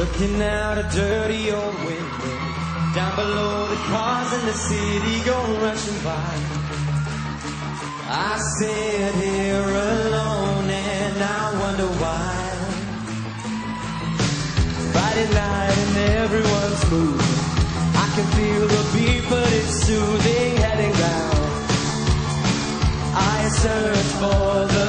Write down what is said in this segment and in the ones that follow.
Looking out a dirty old window. Down below the cars in the city go rushing by. I sit here alone and I wonder why. Friday night and everyone's moving. I can feel the beat but it's soothing heading down. I search for the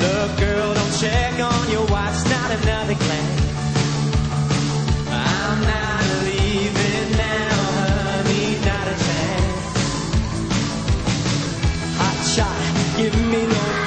Look girl, don't check on your watch Not another glance I'm not leaving now, honey, not a chance. Hot shot, give me no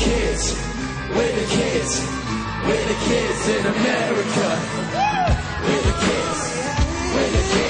kids, we're the kids, we're the kids in America. We're the kids, we're the kids.